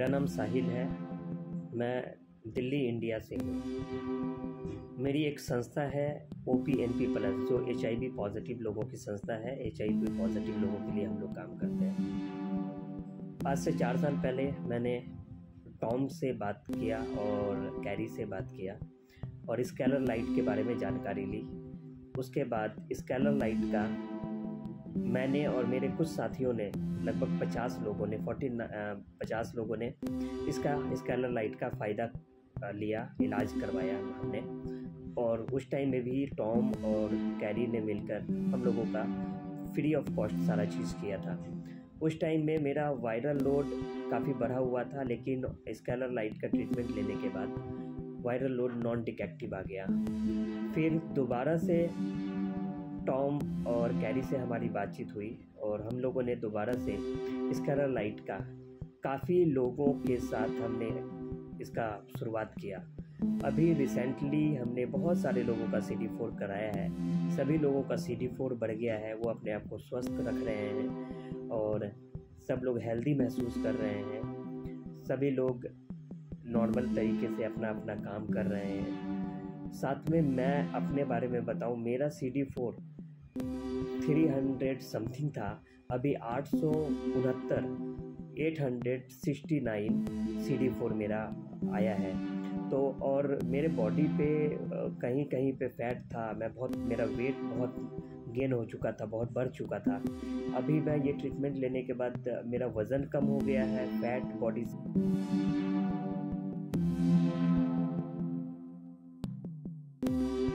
मेरा नाम साहिल है। मैं दिल्ली, इंडिया से हूँ। मेरी एक संस्था है O P N P plus जो एच आई वी पॉजिटिव लोगों की संस्था है। एच आई वी पॉजिटिव लोगों के लिए हम लोग काम करते हैं। आज से चार साल पहले मैंने टॉम से बात किया और कैरी से बात किया और स्कैलर लाइट के बारे में जानकारी ली। उसके बाद स्कैलर लाइट का मैंने और मेरे कुछ साथियों ने, लगभग पचास लोगों ने फोर्टीन पचास लोगों ने इसका स्कैलर लाइट का फ़ायदा लिया, इलाज करवाया हमने। और उस टाइम में भी टॉम और कैरी ने मिलकर हम लोगों का फ्री ऑफ़ कॉस्ट सारा चीज़ किया था। उस टाइम में मेरा वायरल लोड काफ़ी बढ़ा हुआ था, लेकिन स्कैलर लाइट का ट्रीटमेंट लेने के बाद वायरल लोड नॉन डिकेक्टिव आ गया। फिर दोबारा से टॉम और कैरी से हमारी बातचीत हुई और हम लोगों ने दोबारा से स्कैलर लाइट का काफ़ी लोगों के साथ हमने इसका शुरुआत किया। अभी रिसेंटली हमने बहुत सारे लोगों का सी डी फोर कराया है। सभी लोगों का सी डी फोर बढ़ गया है, वो अपने आप को स्वस्थ रख रहे हैं और सब लोग हेल्दी महसूस कर रहे हैं। सभी लोग नॉर्मल तरीके से अपना अपना काम कर रहे हैं। साथ में मैं अपने बारे में बताऊँ, मेरा C D four three hundred something था, अभी आठ सौ उनहत्तर, eight hundred sixty nine C D four मेरा आया है। तो और मेरे बॉडी पे कहीं कहीं पे फैट था, मैं बहुत, मेरा वेट बहुत गेन हो चुका था, बहुत बढ़ चुका था। अभी मैं ये ट्रीटमेंट लेने के बाद, मेरा वज़न कम हो गया है फैट बॉडी thank